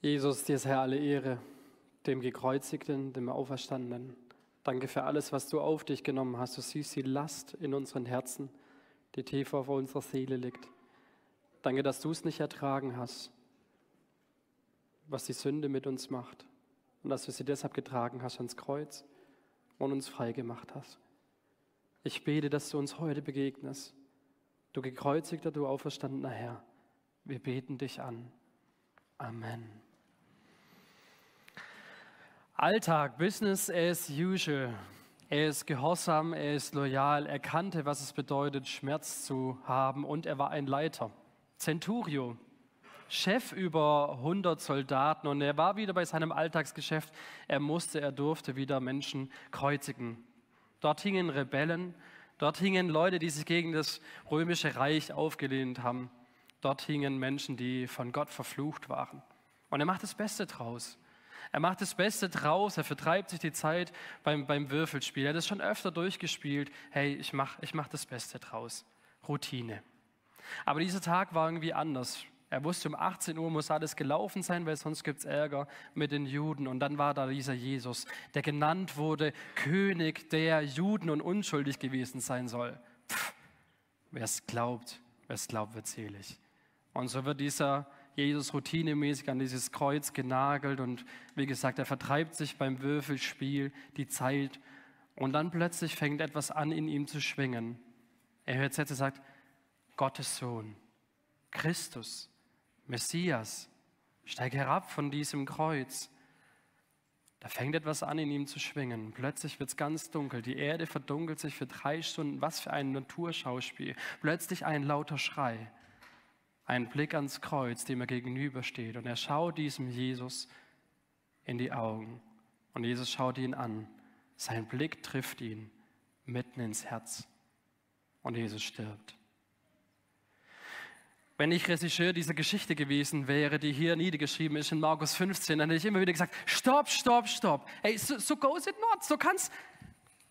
Jesus, dir sei alle Ehre, dem Gekreuzigten, dem Auferstandenen. Danke für alles, was du auf dich genommen hast. Du siehst die Last in unseren Herzen, die tief auf unserer Seele liegt. Danke, dass du es nicht ertragen hast, was die Sünde mit uns macht. Und dass du sie deshalb getragen hast ans Kreuz und uns frei gemacht hast. Ich bete, dass du uns heute begegnest. Du gekreuzigter, du auferstandener Herr. Wir beten dich an. Amen. Alltag, Business as usual. Er ist gehorsam, er ist loyal, er kannte, was es bedeutet, Schmerz zu haben und er war ein Leiter. Centurio, Chef über 100 Soldaten und er war wieder bei seinem Alltagsgeschäft. Er musste, er durfte wieder Menschen kreuzigen. Dort hingen Rebellen, dort hingen Leute, die sich gegen das römische Reich aufgelehnt haben. Dort hingen Menschen, die von Gott verflucht waren. Und er macht das Beste draus. Er macht das Beste draus, er vertreibt sich die Zeit beim, beim Würfelspiel. Er hat es schon öfter durchgespielt. Hey, ich mache ich mach das Beste draus. Routine. Aber dieser Tag war irgendwie anders. Er wusste, um 18 Uhr muss alles gelaufen sein, weil sonst gibt es Ärger mit den Juden. Und dann war da dieser Jesus, der genannt wurde König der Juden und unschuldig gewesen sein soll. Wer es glaubt, wer es glaubt, wird selig. Und so wird dieser Jesus routinemäßig an dieses Kreuz genagelt und wie gesagt, er vertreibt sich beim Würfelspiel die Zeit und dann plötzlich fängt etwas an, in ihm zu schwingen. Er hört Sätze, sagt, Gottes Sohn, Christus, Messias, steig herab von diesem Kreuz. Da fängt etwas an, in ihm zu schwingen. Plötzlich wird es ganz dunkel. Die Erde verdunkelt sich für drei Stunden. Was für ein Naturschauspiel. Plötzlich ein lauter Schrei ein Blick ans Kreuz, dem er gegenübersteht. Und er schaut diesem Jesus in die Augen. Und Jesus schaut ihn an. Sein Blick trifft ihn mitten ins Herz. Und Jesus stirbt. Wenn ich Regisseur dieser Geschichte gewesen wäre, die hier niedergeschrieben ist in Markus 15, dann hätte ich immer wieder gesagt, stopp, stopp, stopp. Hey, so, so goes it not. So kann's,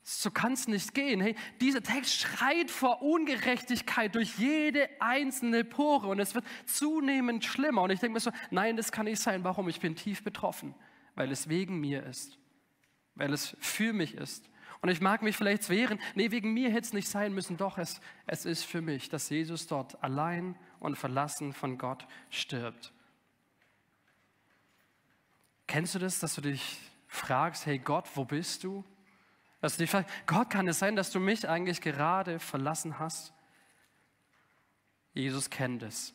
so kann es nicht gehen. Hey, dieser Text schreit vor Ungerechtigkeit durch jede einzelne Pore und es wird zunehmend schlimmer. Und ich denke mir so, nein, das kann nicht sein. Warum? Ich bin tief betroffen, weil es wegen mir ist, weil es für mich ist. Und ich mag mich vielleicht wehren, nee, wegen mir hätte es nicht sein müssen. Doch, es, es ist für mich, dass Jesus dort allein und verlassen von Gott stirbt. Kennst du das, dass du dich fragst, hey Gott, wo bist du? Dass du dich fragst, Gott, kann es sein, dass du mich eigentlich gerade verlassen hast? Jesus kennt es.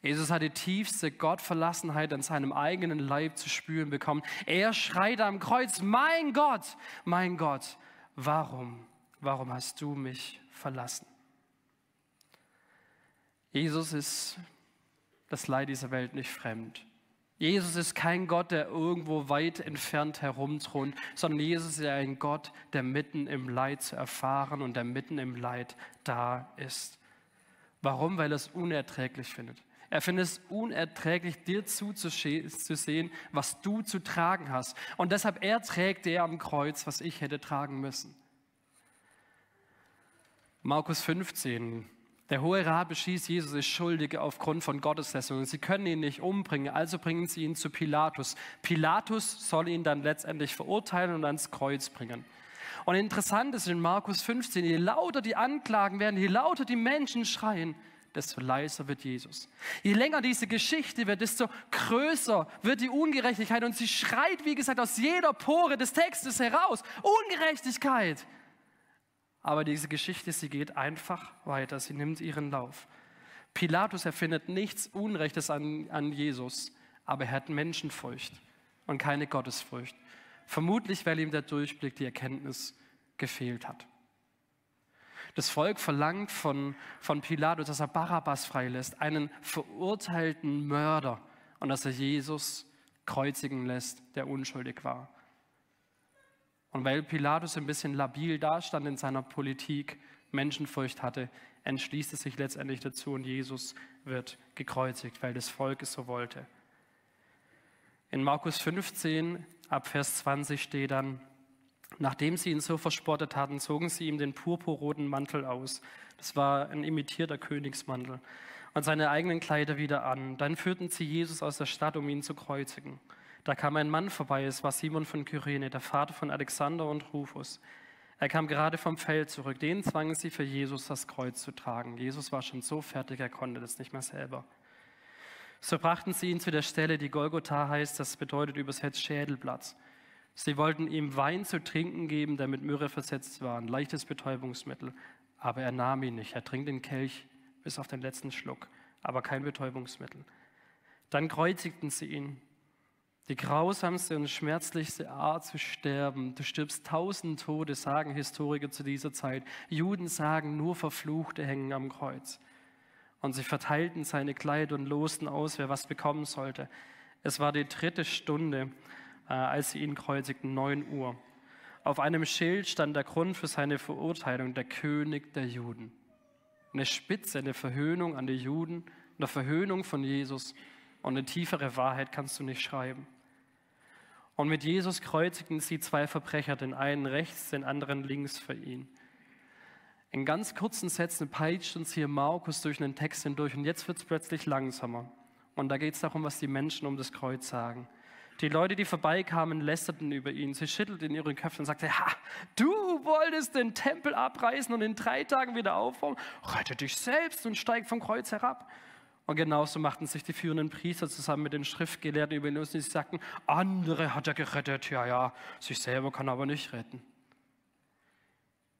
Jesus hat die tiefste Gottverlassenheit an seinem eigenen Leib zu spüren bekommen. Er schreit am Kreuz, mein Gott, mein Gott, warum, warum hast du mich verlassen? Jesus ist das Leid dieser Welt nicht fremd. Jesus ist kein Gott, der irgendwo weit entfernt herumthront, sondern Jesus ist ein Gott, der mitten im Leid zu erfahren und der mitten im Leid da ist. Warum? Weil er es unerträglich findet. Er findet es unerträglich, dir zuzusehen, was du zu tragen hast. Und deshalb erträgt er am Kreuz, was ich hätte tragen müssen. Markus 15, der Hohe Rat beschließt, Jesus ist schuldig aufgrund von Gotteslästerung. Sie können ihn nicht umbringen, also bringen sie ihn zu Pilatus. Pilatus soll ihn dann letztendlich verurteilen und ans Kreuz bringen. Und interessant ist in Markus 15, je lauter die Anklagen werden, je lauter die Menschen schreien, desto leiser wird Jesus. Je länger diese Geschichte wird, desto größer wird die Ungerechtigkeit und sie schreit, wie gesagt, aus jeder Pore des Textes heraus. Ungerechtigkeit. Aber diese Geschichte, sie geht einfach weiter, sie nimmt ihren Lauf. Pilatus erfindet nichts Unrechtes an, an Jesus, aber er hat Menschenfurcht und keine Gottesfurcht. Vermutlich, weil ihm der Durchblick, die Erkenntnis gefehlt hat. Das Volk verlangt von, von Pilatus, dass er Barabbas freilässt, einen verurteilten Mörder, und dass er Jesus kreuzigen lässt, der unschuldig war. Und weil Pilatus ein bisschen labil dastand in seiner Politik, Menschenfurcht hatte, entschließt es sich letztendlich dazu und Jesus wird gekreuzigt, weil das Volk es so wollte. In Markus 15 ab Vers 20 steht dann, nachdem sie ihn so verspottet hatten, zogen sie ihm den purpurroten Mantel aus. Das war ein imitierter Königsmantel und seine eigenen Kleider wieder an. Dann führten sie Jesus aus der Stadt, um ihn zu kreuzigen. Da kam ein Mann vorbei, es war Simon von Kyrene, der Vater von Alexander und Rufus. Er kam gerade vom Feld zurück. Den zwangen sie für Jesus das Kreuz zu tragen. Jesus war schon so fertig, er konnte das nicht mehr selber. So brachten sie ihn zu der Stelle, die Golgotha heißt, das bedeutet übersetzt Schädelplatz. Sie wollten ihm Wein zu trinken geben, der mit Myrrhe versetzt war, ein leichtes Betäubungsmittel. Aber er nahm ihn nicht. Er trinkt den Kelch bis auf den letzten Schluck, aber kein Betäubungsmittel. Dann kreuzigten sie ihn. Die grausamste und schmerzlichste Art zu sterben. Du stirbst tausend Tode, sagen Historiker zu dieser Zeit. Juden sagen, nur Verfluchte hängen am Kreuz. Und sie verteilten seine Kleider und losten aus, wer was bekommen sollte. Es war die dritte Stunde, äh, als sie ihn kreuzigten, neun Uhr. Auf einem Schild stand der Grund für seine Verurteilung, der König der Juden. Eine Spitze, eine Verhöhnung an die Juden, eine Verhöhnung von Jesus und eine tiefere Wahrheit kannst du nicht schreiben. Und mit Jesus kreuzigten sie zwei Verbrecher, den einen rechts, den anderen links für ihn. In ganz kurzen Sätzen peitscht uns hier Markus durch einen Text hindurch und jetzt wird es plötzlich langsamer. Und da geht es darum, was die Menschen um das Kreuz sagen. Die Leute, die vorbeikamen, lästerten über ihn. Sie schüttelten ihre Köpfe und sagten, ha, du wolltest den Tempel abreißen und in drei Tagen wieder aufbauen. Rette dich selbst und steig vom Kreuz herab. Und genauso machten sich die führenden Priester zusammen mit den Schriftgelehrten über ihn und sie sagten, andere hat er gerettet, ja, ja, sich selber kann er aber nicht retten.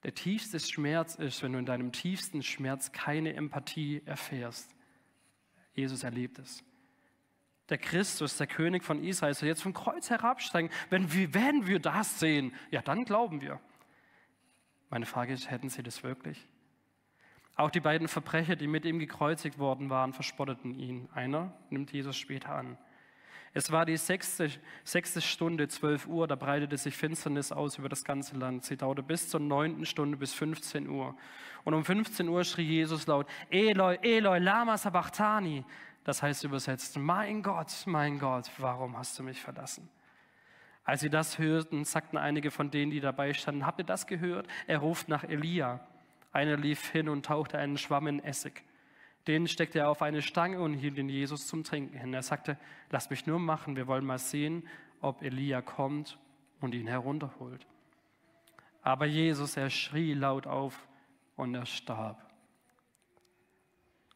Der tiefste Schmerz ist, wenn du in deinem tiefsten Schmerz keine Empathie erfährst. Jesus erlebt es. Der Christus, der König von Israel, soll jetzt vom Kreuz herabsteigen. Wenn wir, wenn wir das sehen, ja, dann glauben wir. Meine Frage ist, hätten sie das wirklich? Auch die beiden Verbrecher, die mit ihm gekreuzigt worden waren, verspotteten ihn. Einer nimmt Jesus später an. Es war die sechste, sechste Stunde, 12 Uhr, da breitete sich Finsternis aus über das ganze Land. Sie dauerte bis zur neunten Stunde, bis 15 Uhr. Und um 15 Uhr schrie Jesus laut, Eloi, Eloi, lama sabachthani. Das heißt übersetzt, mein Gott, mein Gott, warum hast du mich verlassen? Als sie das hörten, sagten einige von denen, die dabei standen, habt ihr das gehört? Er ruft nach Elia. Einer lief hin und tauchte einen Schwamm in Essig. Den steckte er auf eine Stange und hielt ihn Jesus zum Trinken hin. Er sagte, lass mich nur machen, wir wollen mal sehen, ob Elia kommt und ihn herunterholt. Aber Jesus, er schrie laut auf und er starb.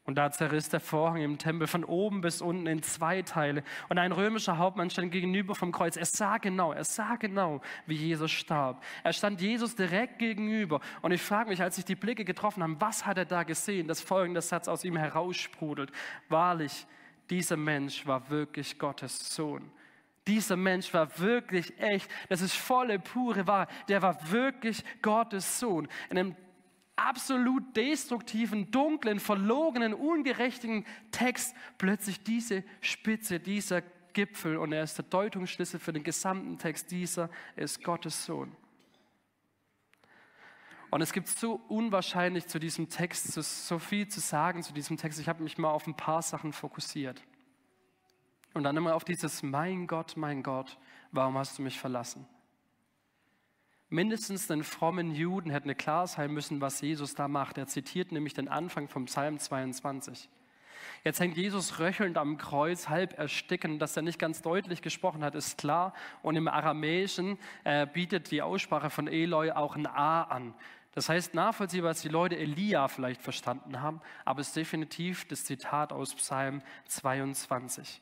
Und da zerriss der Vorhang im Tempel von oben bis unten in zwei Teile. Und ein römischer Hauptmann stand gegenüber vom Kreuz. Er sah genau, er sah genau, wie Jesus starb. Er stand Jesus direkt gegenüber. Und ich frage mich, als sich die Blicke getroffen haben, was hat er da gesehen? Das folgende Satz aus ihm heraussprudelt. Wahrlich, dieser Mensch war wirklich Gottes Sohn. Dieser Mensch war wirklich echt. Das ist volle, pure Wahrheit. Der war wirklich Gottes Sohn. In einem absolut destruktiven, dunklen, verlogenen, ungerechten Text plötzlich diese Spitze, dieser Gipfel und er ist der Deutungsschlüssel für den gesamten Text. Dieser ist Gottes Sohn. Und es gibt so unwahrscheinlich zu diesem Text, so viel zu sagen zu diesem Text. Ich habe mich mal auf ein paar Sachen fokussiert. Und dann immer auf dieses, mein Gott, mein Gott, warum hast du mich verlassen? Mindestens den frommen Juden hätte klar sein müssen, was Jesus da macht. Er zitiert nämlich den Anfang vom Psalm 22. Jetzt hängt Jesus röchelnd am Kreuz, halb erstickend. Dass er nicht ganz deutlich gesprochen hat, ist klar. Und im Aramäischen äh, bietet die Aussprache von Eloi auch ein A an. Das heißt nachvollziehbar, dass die Leute Elia vielleicht verstanden haben, aber es ist definitiv das Zitat aus Psalm 22.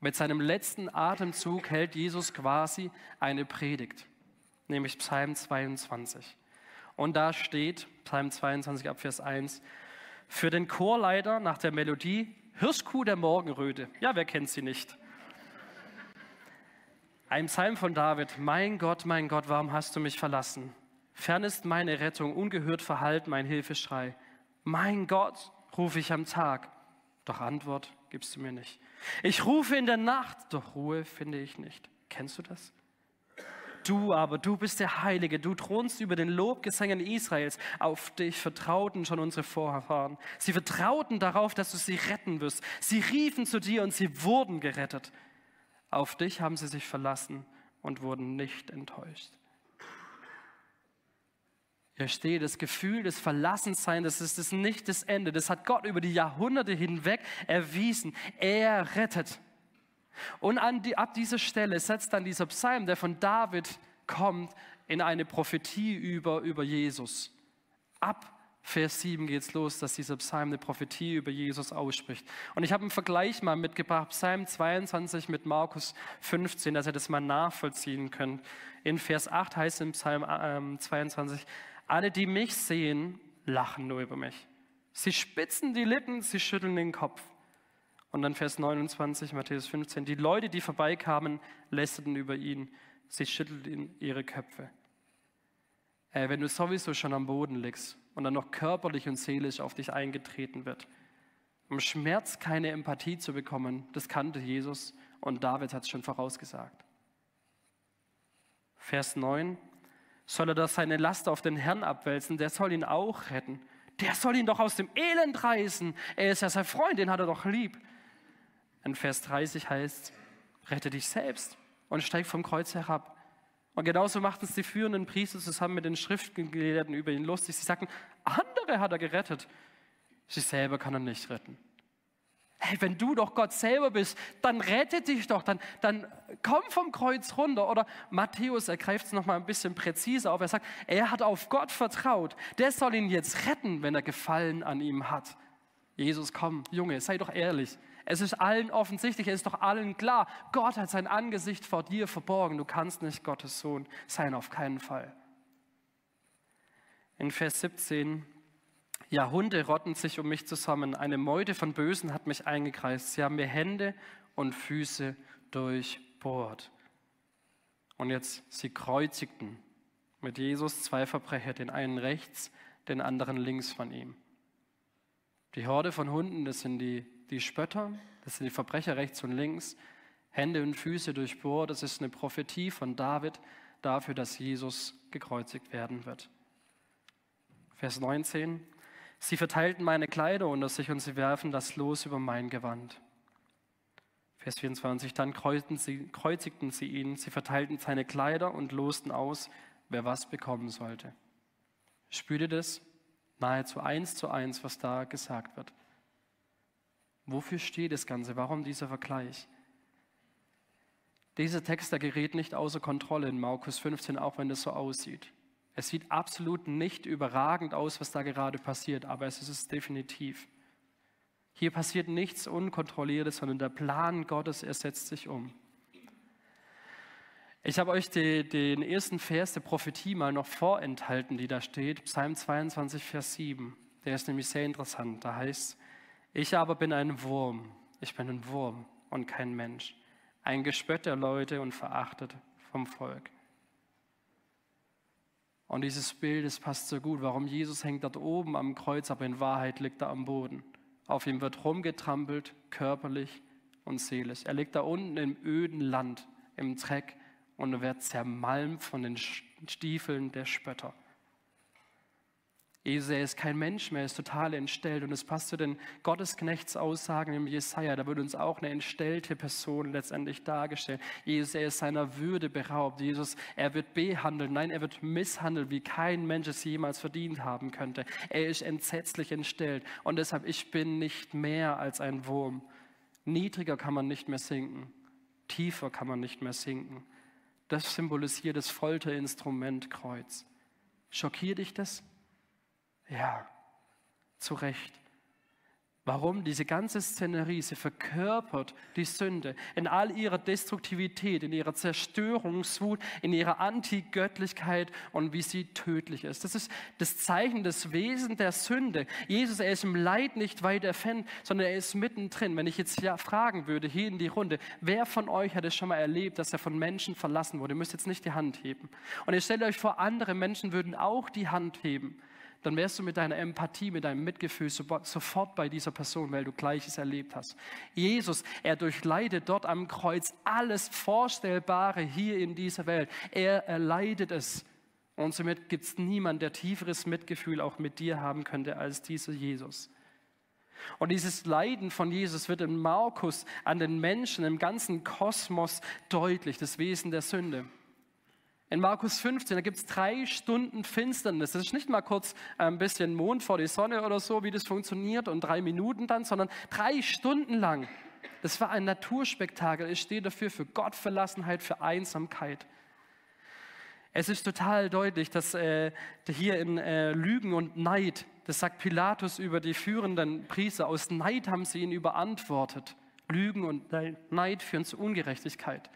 Mit seinem letzten Atemzug hält Jesus quasi eine Predigt nämlich Psalm 22. Und da steht, Psalm 22 ab Vers 1, für den Chorleiter nach der Melodie Hirschkuh der Morgenröte. Ja, wer kennt sie nicht? Ein Psalm von David, mein Gott, mein Gott, warum hast du mich verlassen? Fern ist meine Rettung, ungehört verhalten mein Hilfeschrei. Mein Gott, rufe ich am Tag, doch Antwort gibst du mir nicht. Ich rufe in der Nacht, doch Ruhe finde ich nicht. Kennst du das? Du aber, du bist der Heilige, du thronst über den Lobgesängen Israels. Auf dich vertrauten schon unsere Vorfahren. Sie vertrauten darauf, dass du sie retten wirst. Sie riefen zu dir und sie wurden gerettet. Auf dich haben sie sich verlassen und wurden nicht enttäuscht. Hier steht das Gefühl des Verlassenseins, das ist das nicht das Ende. Das hat Gott über die Jahrhunderte hinweg erwiesen. Er rettet. Und die, ab dieser Stelle setzt dann dieser Psalm, der von David kommt, in eine Prophetie über, über Jesus. Ab Vers 7 geht es los, dass dieser Psalm eine Prophetie über Jesus ausspricht. Und ich habe einen Vergleich mal mitgebracht, Psalm 22 mit Markus 15, dass ihr das mal nachvollziehen könnt. In Vers 8 heißt es im Psalm äh, 22, alle, die mich sehen, lachen nur über mich. Sie spitzen die Lippen, sie schütteln den Kopf. Und dann Vers 29, Matthäus 15, die Leute, die vorbeikamen, lästerten über ihn, sie schüttelten ihre Köpfe. Äh, wenn du sowieso schon am Boden liegst und dann noch körperlich und seelisch auf dich eingetreten wird. Um Schmerz keine Empathie zu bekommen, das kannte Jesus und David hat es schon vorausgesagt. Vers 9, soll er das seine Last auf den Herrn abwälzen, der soll ihn auch retten. Der soll ihn doch aus dem Elend reißen. Er ist ja sein Freund, den hat er doch lieb. In Vers 30 heißt, rette dich selbst und steig vom Kreuz herab. Und genauso machten es die führenden Priester zusammen mit den Schriftgelehrten über ihn lustig. Sie sagten, andere hat er gerettet. Sich selber kann er nicht retten. Hey, wenn du doch Gott selber bist, dann rette dich doch, dann, dann komm vom Kreuz runter. Oder Matthäus ergreift es nochmal ein bisschen präziser auf. Er sagt, er hat auf Gott vertraut. Der soll ihn jetzt retten, wenn er Gefallen an ihm hat. Jesus, komm, Junge, sei doch ehrlich. Es ist allen offensichtlich, es ist doch allen klar, Gott hat sein Angesicht vor dir verborgen. Du kannst nicht Gottes Sohn sein, auf keinen Fall. In Vers 17, ja, Hunde rotten sich um mich zusammen. Eine Meute von Bösen hat mich eingekreist. Sie haben mir Hände und Füße durchbohrt. Und jetzt, sie kreuzigten mit Jesus zwei Verbrecher, den einen rechts, den anderen links von ihm. Die Horde von Hunden, das sind die die Spötter, das sind die Verbrecher rechts und links, Hände und Füße durchbohrt. Das ist eine Prophetie von David dafür, dass Jesus gekreuzigt werden wird. Vers 19. Sie verteilten meine Kleider unter sich und sie werfen das Los über mein Gewand. Vers 24. Dann sie, kreuzigten sie ihn, sie verteilten seine Kleider und losten aus, wer was bekommen sollte. Spürt das? Nahezu eins zu eins, was da gesagt wird. Wofür steht das Ganze? Warum dieser Vergleich? Dieser Text, der gerät nicht außer Kontrolle in Markus 15, auch wenn es so aussieht. Es sieht absolut nicht überragend aus, was da gerade passiert, aber es ist es definitiv. Hier passiert nichts Unkontrolliertes, sondern der Plan Gottes, er setzt sich um. Ich habe euch die, den ersten Vers der Prophetie mal noch vorenthalten, die da steht, Psalm 22, Vers 7. Der ist nämlich sehr interessant. Da heißt es, ich aber bin ein Wurm. Ich bin ein Wurm und kein Mensch. Ein Gespött der Leute und verachtet vom Volk. Und dieses Bild, das passt so gut. Warum Jesus hängt dort oben am Kreuz, aber in Wahrheit liegt er am Boden. Auf ihm wird rumgetrampelt, körperlich und seelisch. Er liegt da unten im öden Land, im Dreck und wird zermalmt von den Stiefeln der Spötter. Jesus, er ist kein Mensch mehr, ist total entstellt. Und es passt zu den Gottesknechtsaussagen im Jesaja. Da wird uns auch eine entstellte Person letztendlich dargestellt. Er ist seiner Würde beraubt. Jesus, er wird behandelt. Nein, er wird misshandelt, wie kein Mensch es jemals verdient haben könnte. Er ist entsetzlich entstellt. Und deshalb, ich bin nicht mehr als ein Wurm. Niedriger kann man nicht mehr sinken. Tiefer kann man nicht mehr sinken. Das symbolisiert das Folterinstrument Kreuz. Schockiert dich das? Ja, zu Recht. Warum? Diese ganze Szenerie, sie verkörpert die Sünde in all ihrer Destruktivität, in ihrer Zerstörungswut, in ihrer Antigöttlichkeit und wie sie tödlich ist. Das ist das Zeichen des Wesens der Sünde. Jesus, er ist im Leid nicht weit entfernt, sondern er ist mittendrin. Wenn ich jetzt ja fragen würde, hier in die Runde, wer von euch hat es schon mal erlebt, dass er von Menschen verlassen wurde? Ihr müsst jetzt nicht die Hand heben. Und ihr stellt euch vor, andere Menschen würden auch die Hand heben dann wärst du mit deiner Empathie, mit deinem Mitgefühl sofort bei dieser Person, weil du Gleiches erlebt hast. Jesus, er durchleidet dort am Kreuz alles Vorstellbare hier in dieser Welt. Er erleidet es. Und somit gibt es niemanden, der tieferes Mitgefühl auch mit dir haben könnte als dieser Jesus. Und dieses Leiden von Jesus wird in Markus an den Menschen im ganzen Kosmos deutlich, das Wesen der Sünde. In Markus 15, da gibt es drei Stunden Finsternis. Das ist nicht mal kurz ein bisschen Mond vor die Sonne oder so, wie das funktioniert und drei Minuten dann, sondern drei Stunden lang. Das war ein Naturspektakel. Es steht dafür für Gottverlassenheit, für Einsamkeit. Es ist total deutlich, dass äh, hier in äh, Lügen und Neid, das sagt Pilatus über die führenden Priester, aus Neid haben sie ihn überantwortet. Lügen und Neid führen zu Ungerechtigkeit.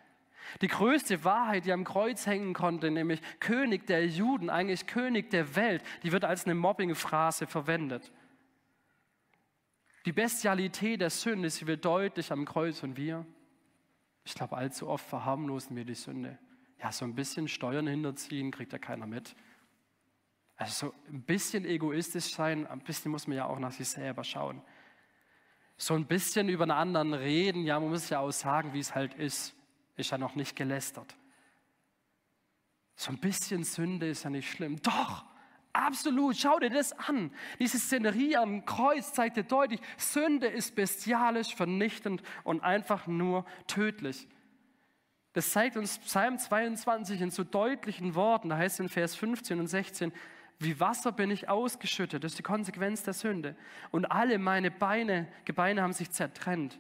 Die größte Wahrheit, die am Kreuz hängen konnte, nämlich König der Juden, eigentlich König der Welt, die wird als eine Mobbing-Phrase verwendet. Die Bestialität der Sünde, sie wird deutlich am Kreuz und wir, ich glaube, allzu oft verharmlosen wir die Sünde. Ja, so ein bisschen Steuern hinterziehen, kriegt ja keiner mit. Also so ein bisschen egoistisch sein, ein bisschen muss man ja auch nach sich selber schauen. So ein bisschen über einen anderen reden, ja, man muss ja auch sagen, wie es halt ist ist ja noch nicht gelästert. So ein bisschen Sünde ist ja nicht schlimm. Doch, absolut, schau dir das an. Diese Szenerie am Kreuz zeigt dir deutlich, Sünde ist bestialisch, vernichtend und einfach nur tödlich. Das zeigt uns Psalm 22 in so deutlichen Worten. Da heißt es in Vers 15 und 16, wie Wasser bin ich ausgeschüttet. Das ist die Konsequenz der Sünde. Und alle meine Beine, Gebeine haben sich zertrennt.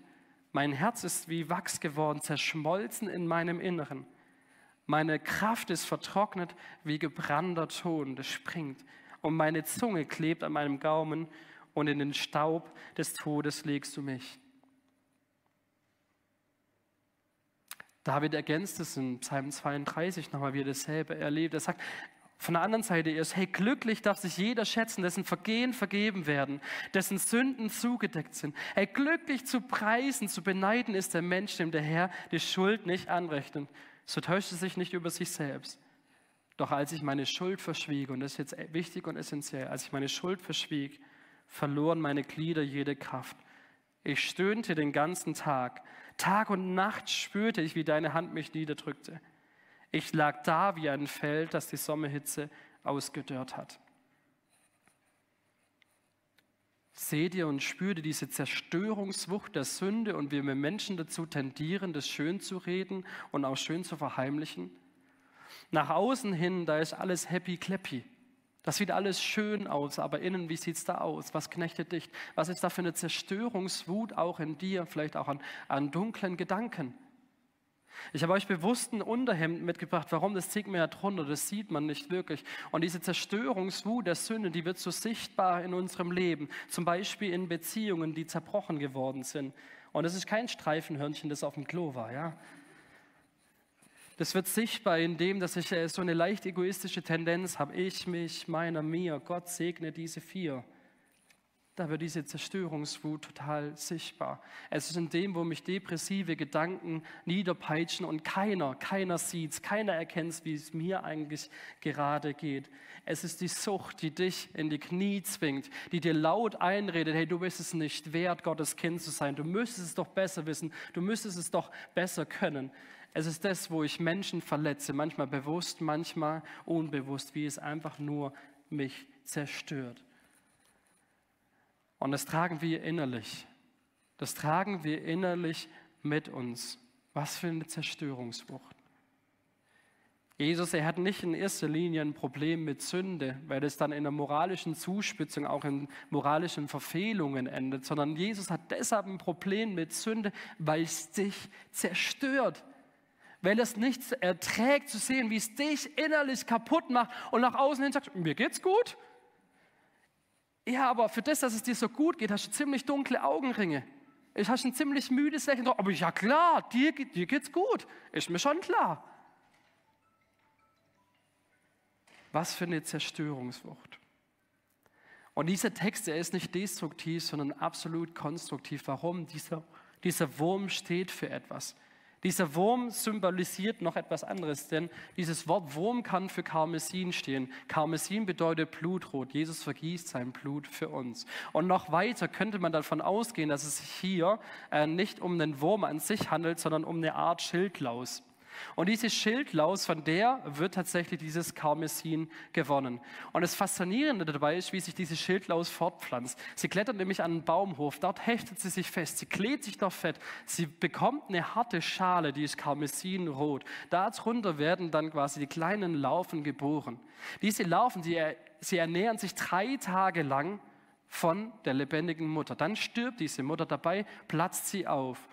Mein Herz ist wie Wachs geworden, zerschmolzen in meinem Inneren. Meine Kraft ist vertrocknet wie gebrannter Ton, das springt. Und meine Zunge klebt an meinem Gaumen und in den Staub des Todes legst du mich. David ergänzt es in Psalm 32 nochmal, wie er dasselbe erlebt. Er sagt, von der anderen Seite ist, hey, glücklich darf sich jeder schätzen, dessen Vergehen vergeben werden, dessen Sünden zugedeckt sind. Hey, glücklich zu preisen, zu beneiden ist der Mensch, dem der Herr die Schuld nicht anrechnet. So täuscht er sich nicht über sich selbst. Doch als ich meine Schuld verschwieg, und das ist jetzt wichtig und essentiell, als ich meine Schuld verschwieg, verloren meine Glieder jede Kraft. Ich stöhnte den ganzen Tag. Tag und Nacht spürte ich, wie deine Hand mich niederdrückte. Ich lag da wie ein Feld, das die Sommerhitze ausgedörrt hat. Seht ihr und spürt ihr diese Zerstörungswucht der Sünde und wie wir Menschen dazu tendieren, das schön zu reden und auch schön zu verheimlichen? Nach außen hin, da ist alles happy clappy. Das sieht alles schön aus, aber innen, wie sieht es da aus? Was knechtet dich? Was ist da für eine Zerstörungswut auch in dir, vielleicht auch an, an dunklen Gedanken? Ich habe euch bewusst ein Unterhemd mitgebracht. Warum? Das zieht mir ja drunter, das sieht man nicht wirklich. Und diese Zerstörungswut der Sünde, die wird so sichtbar in unserem Leben. Zum Beispiel in Beziehungen, die zerbrochen geworden sind. Und das ist kein Streifenhörnchen, das auf dem Klo war, ja. Das wird sichtbar in dem, dass ich äh, so eine leicht egoistische Tendenz habe. Ich, mich, meiner, mir. Gott segne diese vier da wird diese Zerstörungswut total sichtbar. Es ist in dem, wo mich depressive Gedanken niederpeitschen und keiner, keiner sieht es, keiner erkennt, wie es mir eigentlich gerade geht. Es ist die Sucht, die dich in die Knie zwingt, die dir laut einredet, hey, du bist es nicht wert, Gottes Kind zu sein. Du müsstest es doch besser wissen, du müsstest es doch besser können. Es ist das, wo ich Menschen verletze, manchmal bewusst, manchmal unbewusst, wie es einfach nur mich zerstört. Und das tragen wir innerlich. Das tragen wir innerlich mit uns. Was für eine Zerstörungswucht. Jesus, er hat nicht in erster Linie ein Problem mit Sünde, weil es dann in der moralischen Zuspitzung, auch in moralischen Verfehlungen endet, sondern Jesus hat deshalb ein Problem mit Sünde, weil es dich zerstört. Weil es nicht erträgt zu sehen, wie es dich innerlich kaputt macht und nach außen hin sagt, mir geht's gut, ja, aber für das, dass es dir so gut geht, hast du ziemlich dunkle Augenringe. Ich hast ein ziemlich müdes Lächeln. Aber ja klar, dir, dir geht's gut. Ist mir schon klar. Was für eine Zerstörungswucht. Und dieser Text, der ist nicht destruktiv, sondern absolut konstruktiv. Warum? Dieser, dieser Wurm steht für etwas. Dieser Wurm symbolisiert noch etwas anderes, denn dieses Wort Wurm kann für Karmesin stehen. Karmesin bedeutet Blutrot. Jesus vergießt sein Blut für uns. Und noch weiter könnte man davon ausgehen, dass es sich hier äh, nicht um den Wurm an sich handelt, sondern um eine Art Schildlaus. Und diese Schildlaus, von der wird tatsächlich dieses Karmesin gewonnen. Und das Faszinierende dabei ist, wie sich diese Schildlaus fortpflanzt. Sie klettert nämlich an einen Baumhof, dort hechtet sie sich fest, sie klebt sich dort fett, sie bekommt eine harte Schale, die ist karmesinrot. Darunter werden dann quasi die kleinen Larven geboren. Diese Larven, die, sie ernähren sich drei Tage lang von der lebendigen Mutter. Dann stirbt diese Mutter dabei, platzt sie auf.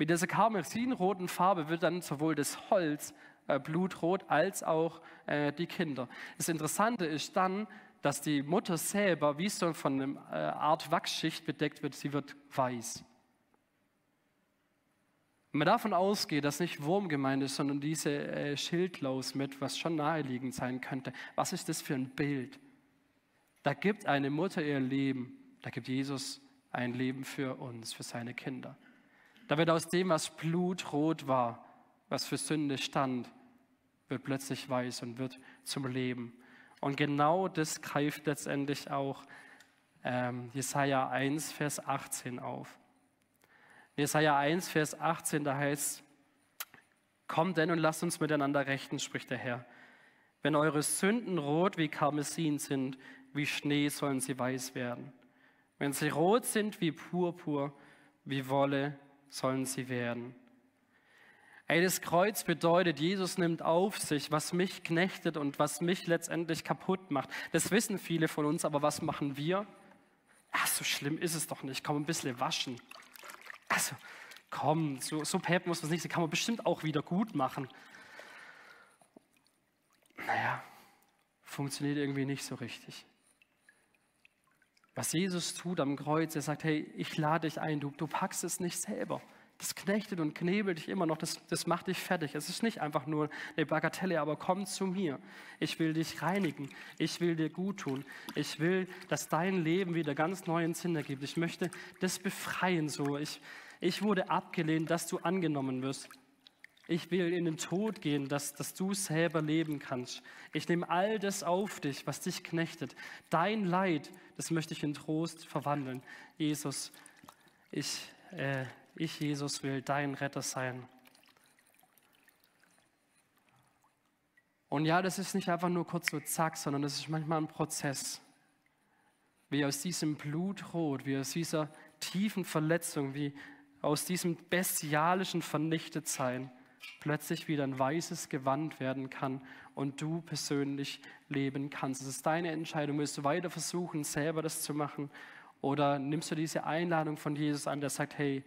Mit dieser karmesinroten Farbe wird dann sowohl das Holz äh, blutrot als auch äh, die Kinder. Das Interessante ist dann, dass die Mutter selber wie so von einer äh, Art Wachsschicht bedeckt wird, sie wird weiß. Wenn man davon ausgeht, dass nicht Wurm gemeint ist, sondern diese äh, Schildlaus mit, was schon naheliegend sein könnte, was ist das für ein Bild? Da gibt eine Mutter ihr Leben, da gibt Jesus ein Leben für uns, für seine Kinder. Da wird aus dem, was blutrot war, was für Sünde stand, wird plötzlich weiß und wird zum Leben. Und genau das greift letztendlich auch ähm, Jesaja 1, Vers 18 auf. Jesaja 1, Vers 18, da heißt, Kommt denn und lasst uns miteinander rechten, spricht der Herr. Wenn eure Sünden rot wie Karmesin sind, wie Schnee sollen sie weiß werden. Wenn sie rot sind wie Purpur, wie Wolle sollen sie werden. Ey, das Kreuz bedeutet, Jesus nimmt auf sich, was mich knechtet und was mich letztendlich kaputt macht. Das wissen viele von uns, aber was machen wir? Ach, so schlimm ist es doch nicht. Komm, ein bisschen waschen. Also, komm, so, so päp muss man nicht. Das kann man bestimmt auch wieder gut machen. Naja, funktioniert irgendwie nicht so richtig. Was Jesus tut am Kreuz, er sagt, hey, ich lade dich ein, du, du packst es nicht selber. Das knechtet und knebelt dich immer noch, das, das macht dich fertig. Es ist nicht einfach nur eine Bagatelle, aber komm zu mir. Ich will dich reinigen. Ich will dir gut tun. Ich will, dass dein Leben wieder ganz neuen Sinn ergibt. Ich möchte das befreien so. Ich, ich wurde abgelehnt, dass du angenommen wirst. Ich will in den Tod gehen, dass, dass du selber leben kannst. Ich nehme all das auf dich, was dich knechtet. Dein Leid, das möchte ich in Trost verwandeln. Jesus, ich, äh, ich, Jesus, will dein Retter sein. Und ja, das ist nicht einfach nur kurz so zack, sondern das ist manchmal ein Prozess. Wie aus diesem Blutrot, wie aus dieser tiefen Verletzung, wie aus diesem bestialischen Vernichtetsein plötzlich wieder ein weißes Gewand werden kann und du persönlich leben kannst. Es ist deine Entscheidung. Willst du weiter versuchen, selber das zu machen? Oder nimmst du diese Einladung von Jesus an, der sagt, hey,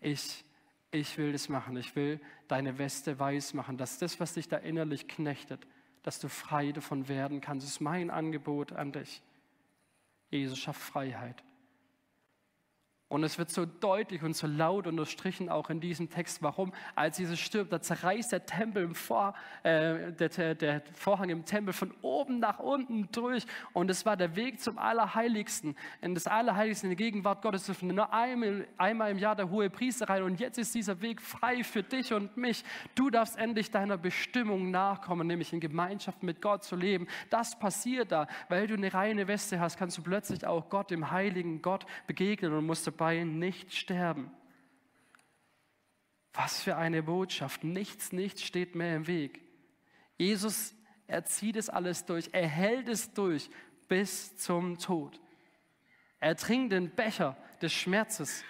ich, ich will das machen. Ich will deine Weste weiß machen, dass das, was dich da innerlich knechtet, dass du frei davon werden kannst. Das ist mein Angebot an dich. Jesus schafft Freiheit. Und es wird so deutlich und so laut unterstrichen auch in diesem Text. Warum? Als Jesus stirbt, da zerreißt der Tempel im Vor, äh, der, der, Vorhang im Tempel von oben nach unten durch. Und es war der Weg zum Allerheiligsten, in das Allerheiligste, in die Gegenwart Gottes. Nur einmal, einmal im Jahr der hohe Priester rein. Und jetzt ist dieser Weg frei für dich und mich. Du darfst endlich deiner Bestimmung nachkommen, nämlich in Gemeinschaft mit Gott zu leben. Das passiert da. Weil du eine reine Weste hast, kannst du plötzlich auch Gott, dem heiligen Gott, begegnen und musst dabei nicht sterben. Was für eine Botschaft. Nichts, nichts steht mehr im Weg. Jesus, er zieht es alles durch. Er hält es durch bis zum Tod. Er trinkt den Becher des Schmerzes,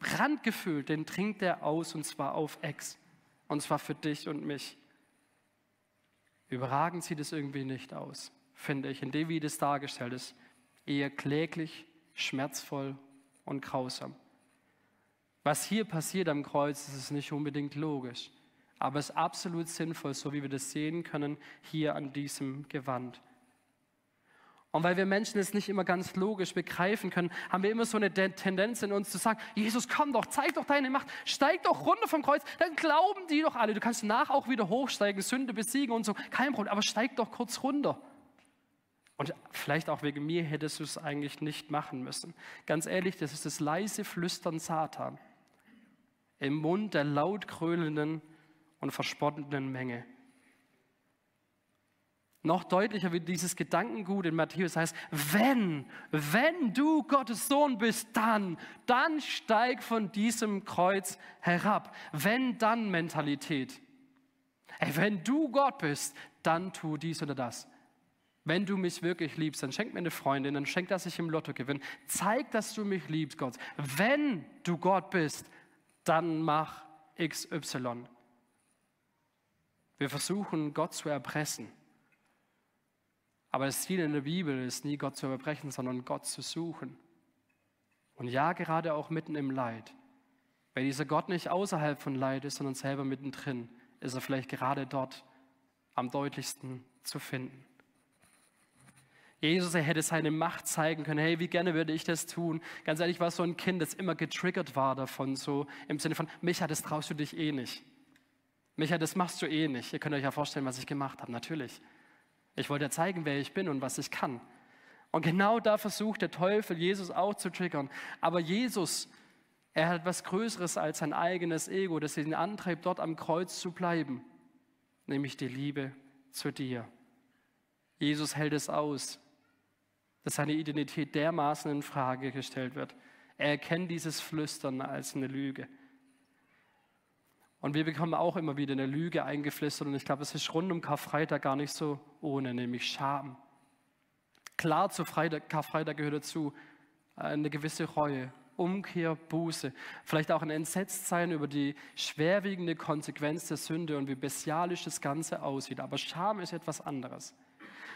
brandgefüllt, den trinkt er aus und zwar auf Ex. Und zwar für dich und mich. Überragend sieht es irgendwie nicht aus, finde ich, in dem, wie das dargestellt ist. Eher kläglich, schmerzvoll und grausam. Was hier passiert am Kreuz, ist nicht unbedingt logisch, aber es ist absolut sinnvoll, so wie wir das sehen können hier an diesem Gewand. Und weil wir Menschen es nicht immer ganz logisch begreifen können, haben wir immer so eine Tendenz in uns zu sagen, Jesus, komm doch, zeig doch deine Macht, steig doch runter vom Kreuz, dann glauben die doch alle. Du kannst nach auch wieder hochsteigen, Sünde besiegen und so, kein Problem, aber steig doch kurz runter. Und vielleicht auch wegen mir hättest du es eigentlich nicht machen müssen. Ganz ehrlich, das ist das leise Flüstern Satan im Mund der laut krölenden und verspottenden Menge. Noch deutlicher wird dieses Gedankengut in Matthäus heißt, wenn, wenn du Gottes Sohn bist, dann, dann steig von diesem Kreuz herab. Wenn dann Mentalität. Ey, wenn du Gott bist, dann tu dies oder das. Wenn du mich wirklich liebst, dann schenk mir eine Freundin, dann schenk, dass ich im Lotto gewinne. Zeig, dass du mich liebst, Gott. Wenn du Gott bist, dann mach XY. Wir versuchen, Gott zu erpressen. Aber das Ziel in der Bibel ist nie, Gott zu erbrechen, sondern Gott zu suchen. Und ja, gerade auch mitten im Leid. Weil dieser Gott nicht außerhalb von Leid ist, sondern selber mittendrin, ist er vielleicht gerade dort am deutlichsten zu finden. Jesus, er hätte seine Macht zeigen können. Hey, wie gerne würde ich das tun? Ganz ehrlich, war so ein Kind, das immer getriggert war davon, so im Sinne von, Micha, das traust du dich eh nicht. Micha, das machst du eh nicht. Ihr könnt euch ja vorstellen, was ich gemacht habe, natürlich. Ich wollte ja zeigen, wer ich bin und was ich kann. Und genau da versucht der Teufel, Jesus auch zu triggern. Aber Jesus, er hat etwas Größeres als sein eigenes Ego, das ihn antreibt, dort am Kreuz zu bleiben, nämlich die Liebe zu dir. Jesus hält es aus, dass seine Identität dermaßen in Frage gestellt wird. Er erkennt dieses Flüstern als eine Lüge. Und wir bekommen auch immer wieder eine Lüge eingeflüstert und ich glaube, es ist rund um Karfreitag gar nicht so ohne, nämlich Scham. Klar, zu Freitag, Karfreitag gehört dazu äh, eine gewisse Reue, Umkehr, Buße, vielleicht auch ein Entsetztsein über die schwerwiegende Konsequenz der Sünde und wie bestialisch das Ganze aussieht. Aber Scham ist etwas anderes.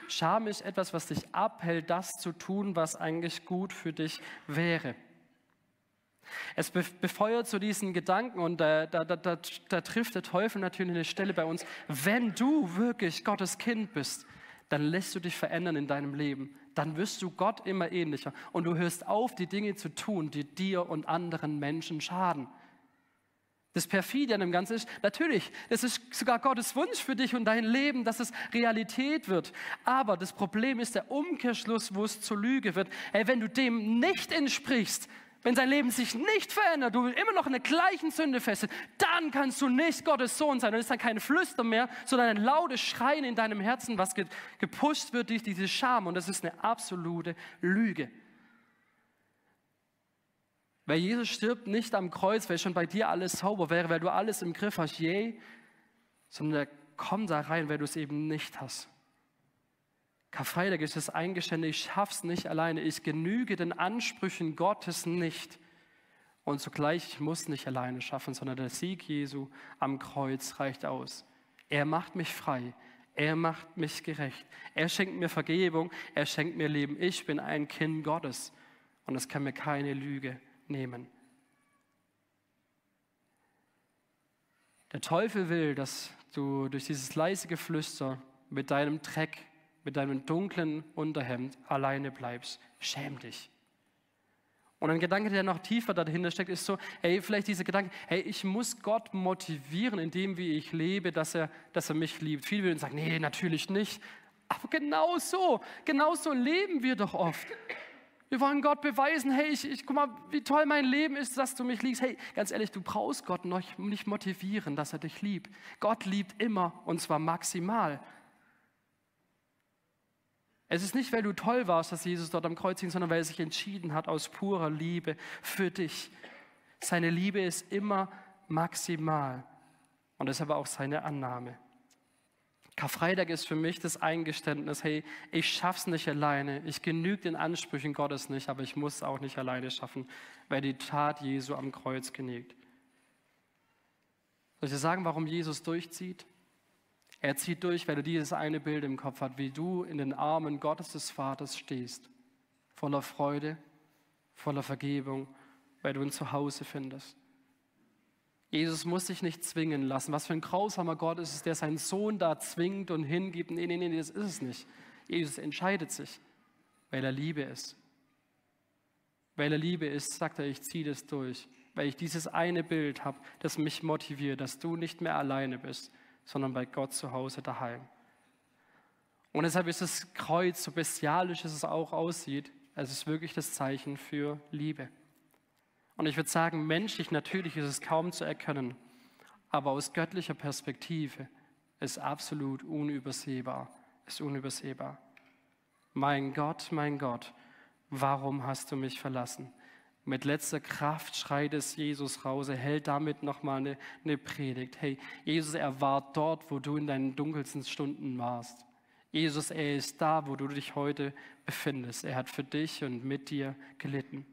Scham ist etwas, was dich abhält, das zu tun, was eigentlich gut für dich wäre. Es befeuert so diesen Gedanken und da, da, da, da, trifft der Teufel natürlich eine Stelle bei uns. Wenn du wirklich Gottes Kind bist, dann lässt du dich verändern in deinem Leben. Dann wirst du Gott immer ähnlicher und du hörst auf, die Dinge zu tun, die dir und anderen Menschen schaden. Das Perfide an dem Ganzen ist, natürlich, es ist sogar Gottes Wunsch für dich und dein Leben, dass es Realität wird. Aber das Problem ist der Umkehrschluss, wo es zur Lüge wird. Ey, wenn du dem nicht entsprichst, wenn sein Leben sich nicht verändert, du immer noch in der gleichen Sünde fest, dann kannst du nicht Gottes Sohn sein. Es ist dann kein Flüstern mehr, sondern ein lautes Schreien in deinem Herzen, was gepusht wird durch diese Scham. Und das ist eine absolute Lüge. Weil Jesus stirbt nicht am Kreuz, weil schon bei dir alles sauber wäre, weil du alles im Griff hast, je, sondern er kommt da rein, weil du es eben nicht hast. Karfreitag ist das Eingeständnis, ich schaff's nicht alleine, ich genüge den Ansprüchen Gottes nicht. Und zugleich, ich muss nicht alleine schaffen, sondern der Sieg Jesu am Kreuz reicht aus. Er macht mich frei, er macht mich gerecht, er schenkt mir Vergebung, er schenkt mir Leben. Ich bin ein Kind Gottes und es kann mir keine Lüge nehmen. Der Teufel will, dass du durch dieses leise Geflüster mit deinem Dreck, mit deinem dunklen Unterhemd alleine bleibst. Schäm dich. Und ein Gedanke, der noch tiefer dahinter steckt, ist so, hey, vielleicht dieser Gedanke, hey, ich muss Gott motivieren in dem, wie ich lebe, dass er, dass er mich liebt. Viele würden sagen, nee, natürlich nicht. Aber genau so, genau so leben wir doch oft. Wir wollen Gott beweisen, hey, ich, ich, guck mal, wie toll mein Leben ist, dass du mich liebst. Hey, ganz ehrlich, du brauchst Gott noch nicht motivieren, dass er dich liebt. Gott liebt immer und zwar maximal. Es ist nicht, weil du toll warst, dass Jesus dort am Kreuz hing, sondern weil er sich entschieden hat aus purer Liebe für dich. Seine Liebe ist immer maximal und deshalb auch seine Annahme. Karfreitag ist für mich das Eingeständnis, hey, ich schaff's nicht alleine, ich genüge den Ansprüchen Gottes nicht, aber ich muss es auch nicht alleine schaffen, weil die Tat Jesu am Kreuz genügt. Soll ich dir sagen, warum Jesus durchzieht? Er zieht durch, weil er dieses eine Bild im Kopf hat, wie du in den Armen Gottes des Vaters stehst, voller Freude, voller Vergebung, weil du ein Zuhause findest. Jesus muss sich nicht zwingen lassen. Was für ein grausamer Gott ist es, der seinen Sohn da zwingt und hingibt. Nee, nee, nee, das ist es nicht. Jesus entscheidet sich, weil er Liebe ist. Weil er Liebe ist, sagt er, ich ziehe das durch. Weil ich dieses eine Bild habe, das mich motiviert, dass du nicht mehr alleine bist, sondern bei Gott zu Hause daheim. Und deshalb ist das Kreuz, so bestialisch es auch aussieht, es ist wirklich das Zeichen für Liebe. Und ich würde sagen, menschlich natürlich ist es kaum zu erkennen, aber aus göttlicher Perspektive ist absolut unübersehbar, ist unübersehbar. Mein Gott, mein Gott, warum hast du mich verlassen? Mit letzter Kraft schreit es Jesus raus. Er hält damit nochmal eine, eine Predigt. Hey, Jesus, er war dort, wo du in deinen dunkelsten Stunden warst. Jesus, er ist da, wo du dich heute befindest. Er hat für dich und mit dir gelitten.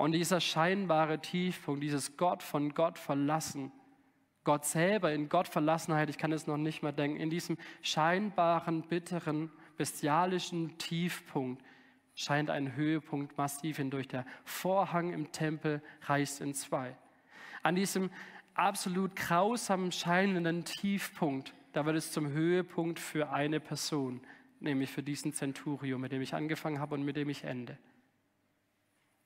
Und dieser scheinbare Tiefpunkt, dieses Gott von Gott verlassen, Gott selber in Gott Verlassenheit, ich kann es noch nicht mehr denken, in diesem scheinbaren, bitteren, bestialischen Tiefpunkt scheint ein Höhepunkt massiv hindurch. Der Vorhang im Tempel reißt in zwei. An diesem absolut grausamen, scheinenden Tiefpunkt, da wird es zum Höhepunkt für eine Person, nämlich für diesen Centurio, mit dem ich angefangen habe und mit dem ich ende.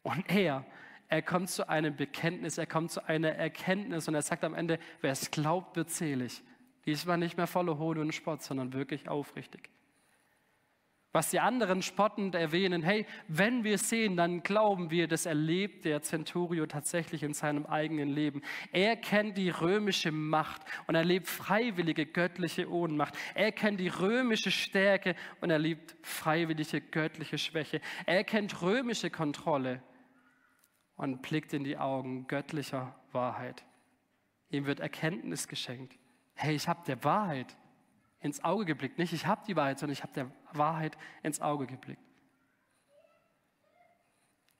Und er, er kommt zu einem Bekenntnis, er kommt zu einer Erkenntnis und er sagt am Ende, wer es glaubt, wird selig. Diesmal nicht mehr voller Hohn und Spott, sondern wirklich aufrichtig. Was die anderen spottend erwähnen, hey, wenn wir sehen, dann glauben wir, das erlebt der Centurio tatsächlich in seinem eigenen Leben. Er kennt die römische Macht und erlebt freiwillige göttliche Ohnmacht. Er kennt die römische Stärke und erlebt freiwillige göttliche Schwäche. Er kennt römische Kontrolle und blickt in die Augen göttlicher Wahrheit. Ihm wird Erkenntnis geschenkt. Hey, ich habe der Wahrheit ins Auge geblickt. Nicht ich habe die Wahrheit, sondern ich habe der Wahrheit ins Auge geblickt.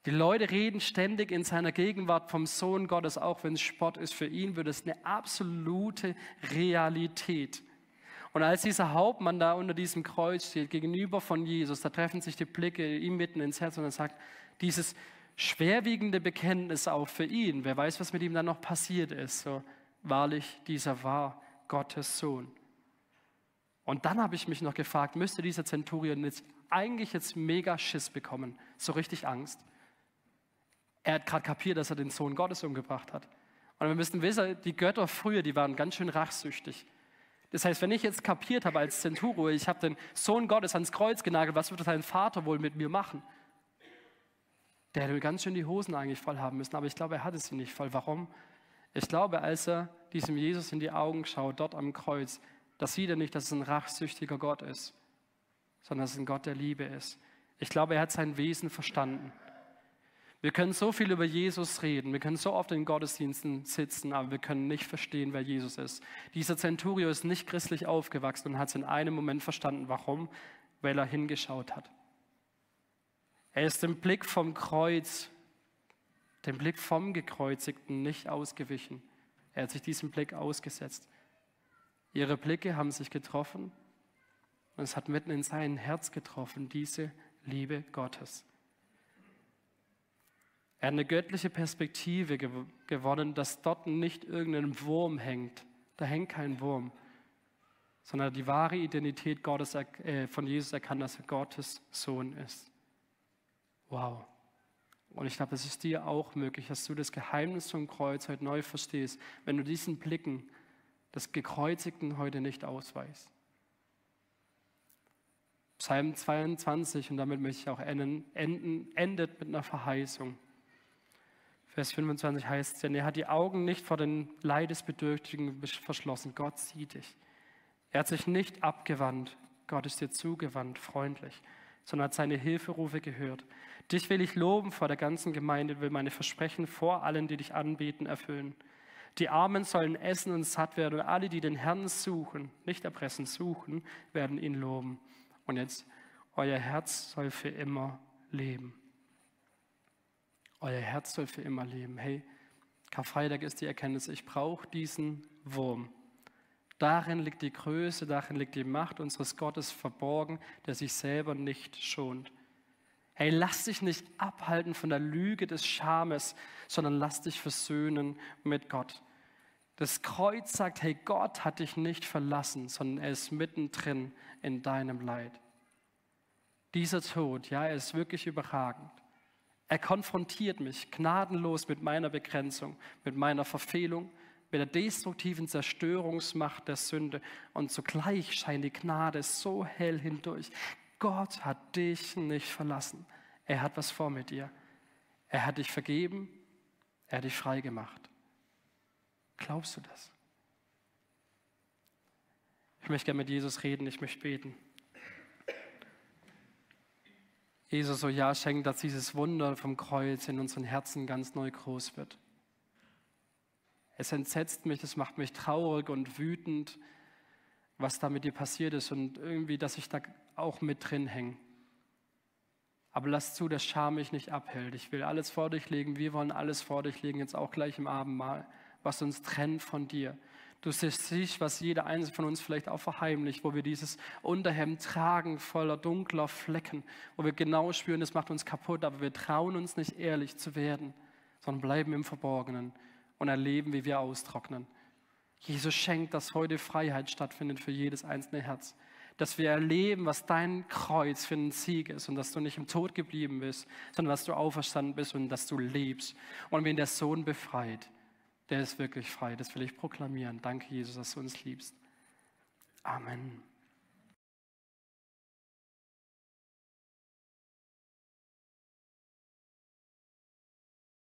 Die Leute reden ständig in seiner Gegenwart vom Sohn Gottes, auch wenn es Spott ist. Für ihn wird es eine absolute Realität. Und als dieser Hauptmann da unter diesem Kreuz steht, gegenüber von Jesus, da treffen sich die Blicke ihm mitten ins Herz und er sagt, dieses schwerwiegende Bekenntnis auch für ihn. Wer weiß, was mit ihm dann noch passiert ist. So, wahrlich, dieser war Gottes Sohn. Und dann habe ich mich noch gefragt, müsste dieser Zenturion jetzt eigentlich jetzt mega Schiss bekommen, so richtig Angst. Er hat gerade kapiert, dass er den Sohn Gottes umgebracht hat. Und wir müssen wissen, die Götter früher, die waren ganz schön rachsüchtig. Das heißt, wenn ich jetzt kapiert habe als Zenturo, ich habe den Sohn Gottes ans Kreuz genagelt, was würde sein Vater wohl mit mir machen? Der hätte ganz schön die Hosen eigentlich voll haben müssen, aber ich glaube, er hatte sie nicht voll. Warum? Ich glaube, als er diesem Jesus in die Augen schaut, dort am Kreuz, das sieht er nicht, dass es ein rachsüchtiger Gott ist, sondern dass es ein Gott der Liebe ist. Ich glaube, er hat sein Wesen verstanden. Wir können so viel über Jesus reden, wir können so oft in Gottesdiensten sitzen, aber wir können nicht verstehen, wer Jesus ist. Dieser Centurio ist nicht christlich aufgewachsen und hat es in einem Moment verstanden. Warum? Weil er hingeschaut hat. Er ist dem Blick vom Kreuz, dem Blick vom Gekreuzigten nicht ausgewichen. Er hat sich diesem Blick ausgesetzt. Ihre Blicke haben sich getroffen und es hat mitten in sein Herz getroffen, diese Liebe Gottes. Er hat eine göttliche Perspektive gewonnen, dass dort nicht irgendein Wurm hängt. Da hängt kein Wurm, sondern die wahre Identität Gottes, äh, von Jesus erkannt, dass er Gottes Sohn ist. Wow. Und ich glaube, das ist dir auch möglich, dass du das Geheimnis vom Kreuz heute neu verstehst, wenn du diesen Blicken des Gekreuzigten heute nicht ausweist. Psalm 22, und damit möchte ich auch enden, enden, endet mit einer Verheißung. Vers 25 heißt, denn er hat die Augen nicht vor den Leidesbedürftigen verschlossen. Gott sieht dich. Er hat sich nicht abgewandt. Gott ist dir zugewandt, freundlich, sondern hat seine Hilferufe gehört. Dich will ich loben vor der ganzen Gemeinde, will meine Versprechen vor allen, die dich anbeten, erfüllen. Die Armen sollen essen und satt werden und alle, die den Herrn suchen, nicht erpressen, suchen, werden ihn loben. Und jetzt, euer Herz soll für immer leben. Euer Herz soll für immer leben. Hey, Karfreitag ist die Erkenntnis, ich brauche diesen Wurm. Darin liegt die Größe, darin liegt die Macht unseres Gottes verborgen, der sich selber nicht schont. Hey, lass dich nicht abhalten von der Lüge des Schames, sondern lass dich versöhnen mit Gott. Das Kreuz sagt, hey, Gott hat dich nicht verlassen, sondern er ist mittendrin in deinem Leid. Dieser Tod, ja, er ist wirklich überragend. Er konfrontiert mich gnadenlos mit meiner Begrenzung, mit meiner Verfehlung, mit der destruktiven Zerstörungsmacht der Sünde. Und zugleich scheint die Gnade so hell hindurch. Gott hat dich nicht verlassen. Er hat was vor mit dir. Er hat dich vergeben. Er hat dich frei gemacht. Glaubst du das? Ich möchte gerne mit Jesus reden. Ich möchte beten. Jesus, so ja, schenkt, dass dieses Wunder vom Kreuz in unseren Herzen ganz neu groß wird. Es entsetzt mich, es macht mich traurig und wütend, was da mit dir passiert ist und irgendwie, dass ich da auch mit drin hänge. Aber lass zu, dass Scham mich nicht abhält. Ich will alles vor dich legen. Wir wollen alles vor dich legen, jetzt auch gleich im Abendmahl, was uns trennt von dir. Du siehst, was jeder einzelne von uns vielleicht auch verheimlicht, wo wir dieses Unterhemd tragen voller dunkler Flecken, wo wir genau spüren, das macht uns kaputt, aber wir trauen uns nicht ehrlich zu werden, sondern bleiben im Verborgenen und erleben, wie wir austrocknen. Jesus schenkt, dass heute Freiheit stattfindet für jedes einzelne Herz dass wir erleben, was dein Kreuz für ein Sieg ist und dass du nicht im Tod geblieben bist, sondern dass du auferstanden bist und dass du lebst. Und wenn der Sohn befreit, der ist wirklich frei. Das will ich proklamieren. Danke, Jesus, dass du uns liebst. Amen.